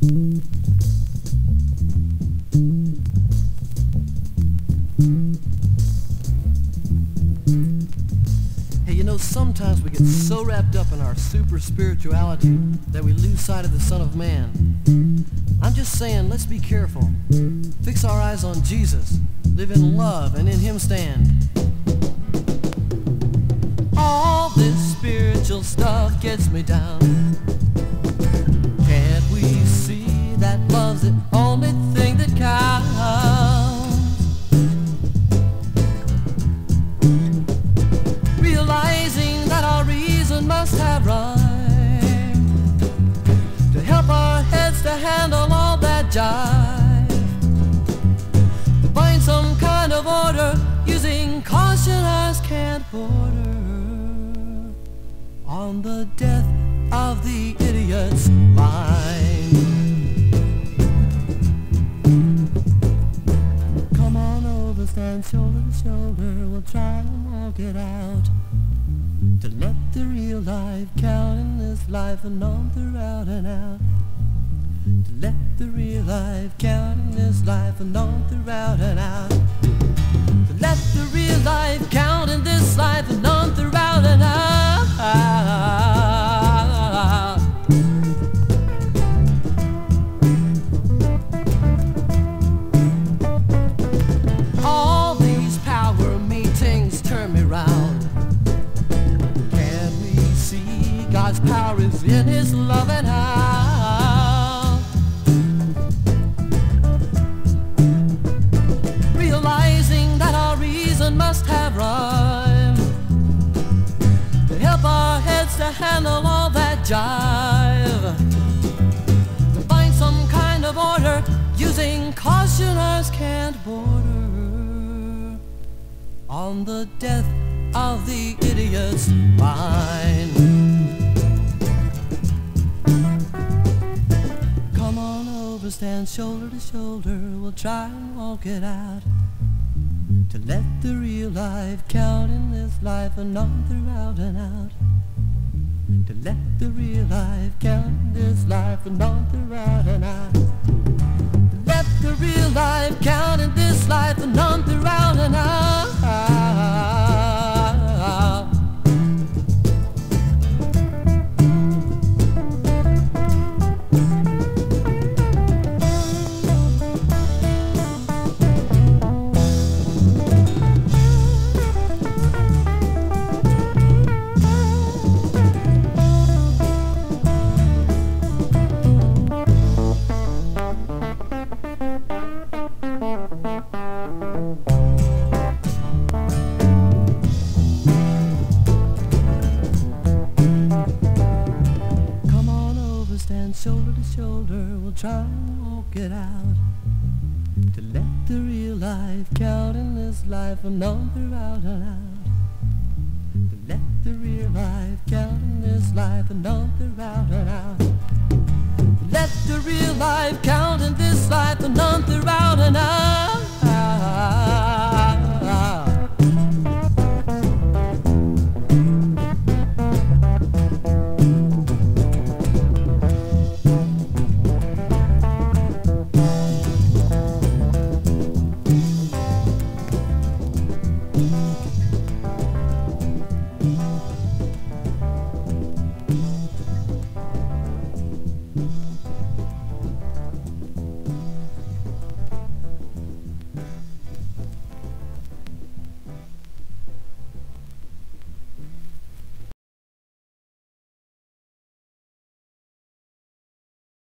Hey, you know, sometimes we get so wrapped up in our super spirituality that we lose sight of the Son of Man. I'm just saying, let's be careful. Fix our eyes on Jesus, live in love, and in Him stand. All this spiritual stuff gets me down. The only thing that counts? Realizing that our reason must have to help our heads to handle all that jive. To find some kind of order using caution as can't border on the death of the idiot's mind. Stand shoulder to shoulder, we'll try and walk it out. To let the real life count in this life and on throughout and out. To let the real life count in this life and on throughout and out. Jive. To find some kind of order using caution as can't border on the death of the idiot's mind. Come on over, stand shoulder to shoulder, we'll try and walk it out. To let the real life count in this life and on throughout and out. To let the real life count this life and on throughout and out. Shoulder we'll try and walk it out. To let the real life count in this life and on throughout and out. To let the real life count in this life and on throughout and out. To let the real life count in this life and Mm-hmm.